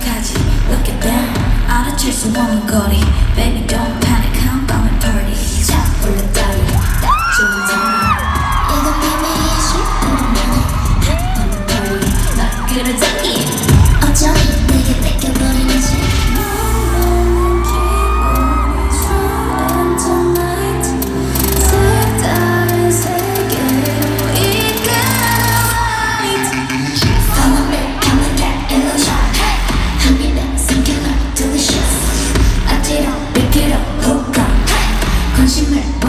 끝까지 Look at them 알아챌 수 없는 거리 Baby don't panic 한밤의 party 자불러 달려 딱 좋은 사람 이건 비밀이지 한밤의 party 날 끌어당긴 어쩌니 心呢、